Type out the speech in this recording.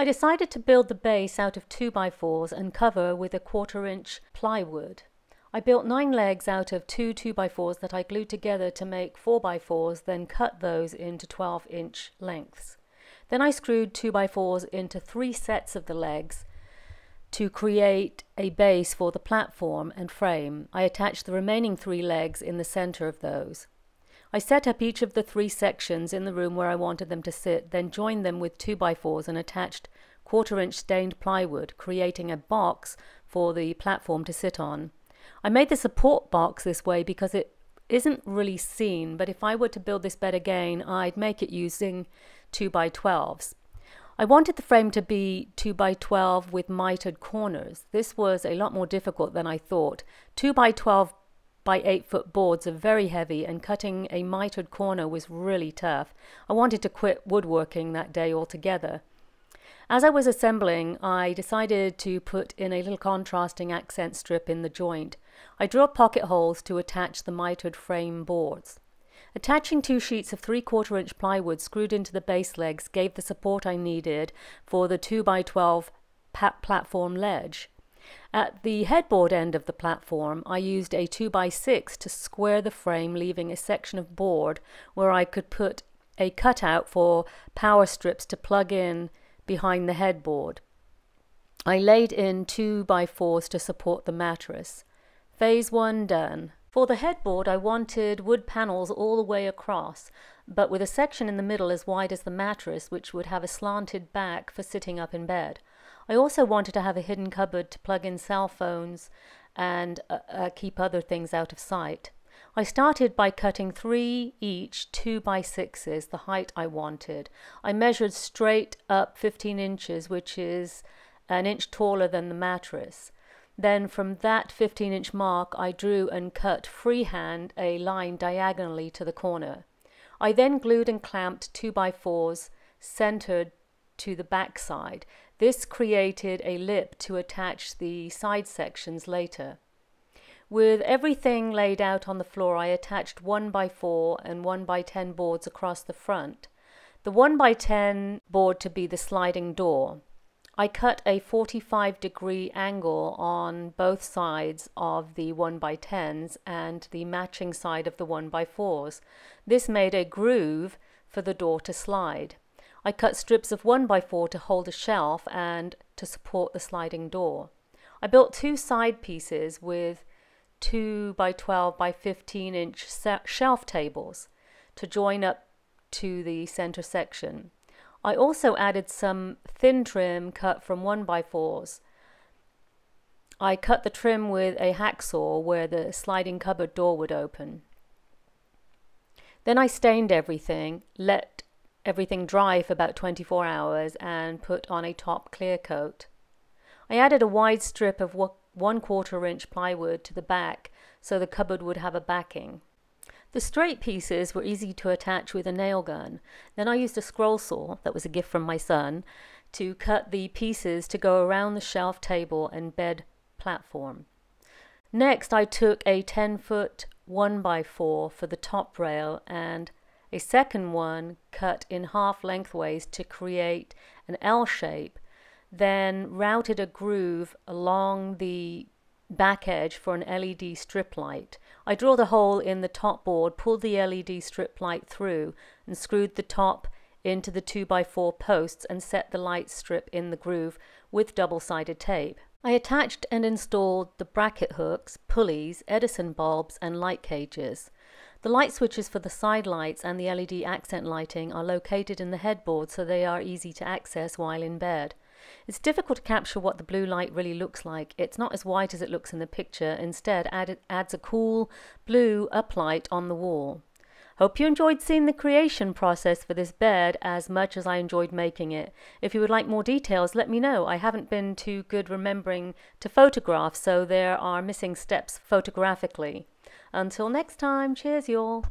I decided to build the base out of 2x4s and cover with a quarter inch plywood. I built nine legs out of two 2x4s that I glued together to make 4x4s, then cut those into 12 inch lengths. Then I screwed 2x4s into three sets of the legs to create a base for the platform and frame. I attached the remaining three legs in the center of those. I set up each of the three sections in the room where I wanted them to sit, then joined them with 2x4s and attached quarter inch stained plywood, creating a box for the platform to sit on. I made the support box this way because it isn't really seen, but if I were to build this bed again, I'd make it using 2x12s. I wanted the frame to be 2x12 with mitered corners. This was a lot more difficult than I thought. 2x12 by 8 foot boards are very heavy and cutting a mitered corner was really tough. I wanted to quit woodworking that day altogether. As I was assembling, I decided to put in a little contrasting accent strip in the joint. I drilled pocket holes to attach the mitered frame boards. Attaching two sheets of 3 quarter inch plywood screwed into the base legs gave the support I needed for the 2x12 platform ledge. At the headboard end of the platform, I used a 2x6 to square the frame, leaving a section of board where I could put a cutout for power strips to plug in behind the headboard. I laid in 2x4s to support the mattress. Phase 1 done. For the headboard, I wanted wood panels all the way across, but with a section in the middle as wide as the mattress, which would have a slanted back for sitting up in bed. I also wanted to have a hidden cupboard to plug in cell phones and uh, uh, keep other things out of sight. I started by cutting three each two by sixes, the height I wanted. I measured straight up 15 inches, which is an inch taller than the mattress. Then from that 15 inch mark, I drew and cut freehand a line diagonally to the corner. I then glued and clamped 2 by 4s centered to the back side. This created a lip to attach the side sections later. With everything laid out on the floor, I attached 1 by 4 and 1 by 10 boards across the front. The 1 by 10 board to be the sliding door. I cut a 45 degree angle on both sides of the 1 by 10s and the matching side of the 1 by 4s. This made a groove for the door to slide. I cut strips of 1 by 4 to hold a shelf and to support the sliding door. I built two side pieces with 2 by 12 by 15 inch shelf tables to join up to the center section. I also added some thin trim cut from 1 by 4s I cut the trim with a hacksaw where the sliding cupboard door would open. Then I stained everything, let everything dry for about 24 hours and put on a top clear coat. I added a wide strip of one quarter inch plywood to the back so the cupboard would have a backing. The straight pieces were easy to attach with a nail gun. Then I used a scroll saw, that was a gift from my son, to cut the pieces to go around the shelf table and bed platform. Next I took a 10 foot 1 by 4 for the top rail and a second one cut in half lengthways to create an L shape, then routed a groove along the back edge for an LED strip light. I drilled a hole in the top board, pulled the LED strip light through, and screwed the top into the 2x4 posts and set the light strip in the groove with double-sided tape. I attached and installed the bracket hooks, pulleys, Edison bulbs, and light cages. The light switches for the side lights and the LED accent lighting are located in the headboard so they are easy to access while in bed. It's difficult to capture what the blue light really looks like. It's not as white as it looks in the picture. Instead, add, adds a cool blue uplight on the wall. Hope you enjoyed seeing the creation process for this bed as much as I enjoyed making it. If you would like more details, let me know. I haven't been too good remembering to photograph, so there are missing steps photographically. Until next time, cheers, y'all.